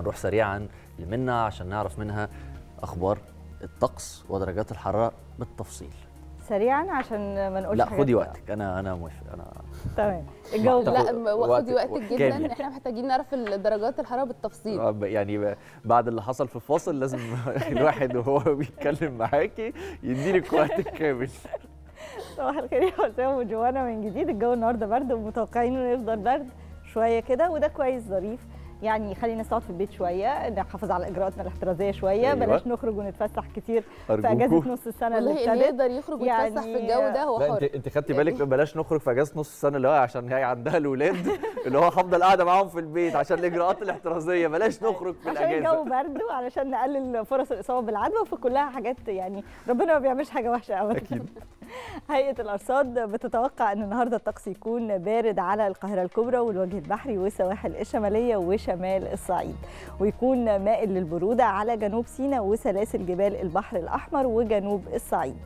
هنروح سريعا لمنى عشان نعرف منها أخبار الطقس ودرجات الحرارة بالتفصيل. سريعا عشان ما نقولش لا خدي. وقتك. أنا أنا موافق. أنا تمام. الجو. لا وقت- واخدي وقتك. وقت جدا. إحنا محتاجين نعرف درجات الحرارة بالتفصيل. آه، يعني بعد اللي حصل في الفاصل لازم الواحد وهو بيتكلم معاكي يديلك وقتك كامل. صباح الخير يا حسام وجوانا من جديد. الجو النهارده برد ومتوقعين إنه يفضل برد شوية كده وده كويس ظريف. يعني خلينا الناس تقعد في البيت شوية نحافظ على إجراءاتنا الاحترازية شوية أيوة. بلاش نخرج ونتفسح كتير في أجازة نص السنة اللي والله اللي يقدر يخرج ويتفسح في يعني- الجو ده هو لا أنت حر. أنت خدتي بالك بلاش نخرج في أجازة نص السنة اللي هو عشان هي عندها الأولاد اللي هو هفضل قاعدة معاهم في البيت عشان الإجراءات الاحترازية بلاش نخرج في عشان الجو الأجازة. برد وعلشان نقلل فرص الإصابة بالعدوى فكلها حاجات يعني ربنا ما بيعملش حاجة وحشة ابدا. أكيد. هيئة الأرصاد بتتوقع إن النهارده الطقس يكون بارد على القاهرة الكبرى والوجه البحري والسواحل الشمالية وشمال الصعيد ويكون مائل للبرودة على جنوب سيناء وسلاسل جبال البحر الأحمر وجنوب الصعيد.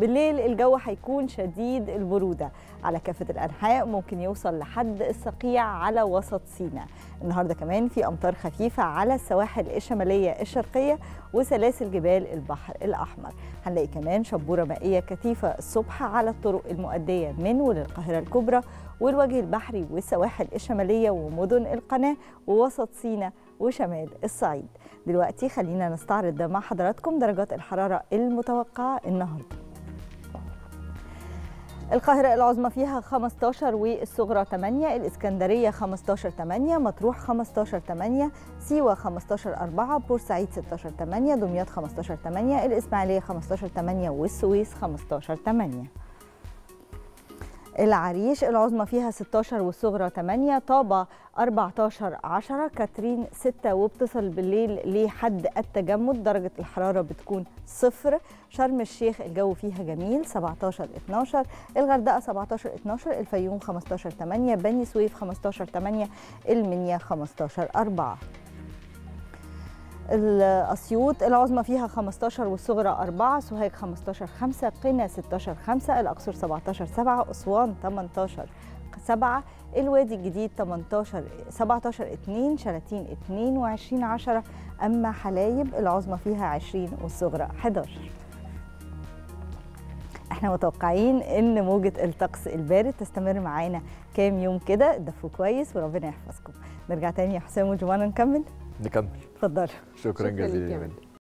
بالليل الجو هيكون شديد البرودة. على كافة الأنحاء ممكن يوصل لحد الصقيع على وسط سيناء. النهاردة كمان في أمطار خفيفة على السواحل الشمالية الشرقية وسلاسل جبال البحر الأحمر. هنلاقي كمان شبورة مائية كثيفة الصبح على الطرق المؤدية من وللقاهرة الكبرى والوجه البحري والسواحل الشمالية ومدن القناة ووسط سيناء وشمال الصعيد. دلوقتي خلينا نستعرض مع حضراتكم درجات الحرارة المتوقعة النهارده. القاهرة العظمى فيها 15 والصغرى 8 الإسكندرية 15 8 مطروح 15 8 سيوة 15 4 بورسعيد 16 8 دمياط 15 8 الإسماعيلية 15 8 والسويس 15 8 العريش العظمى فيها 16 والصغرى 8 طابة 14 10 كاترين 6 وبتصل بالليل لحد التجمد. درجة الحرارة بتكون صفر. شرم الشيخ الجو فيها جميل 17 12 الغردقة 17 12 الفيوم 15 8 بني سويف 15 8 المنيا 15 4 الأسيوط العظمى فيها 15 والصغرى 4 سوهاج 15 5 قنا 16 5 الأقصر 17 7 أسوان 18 7 الوادي الجديد 18 17 2 شلاتين 22 10 أما حلايب العظمى فيها 20 والصغرى 11 إحنا متوقعين إن موجة الطقس البارد تستمر معانا كام يوم كده. دفوا كويس وربنا يحفظكم. نرجع تاني يا حسام وجمانة نكمل. نكمل. اتفضلوا شكرا شكراً جزيلا.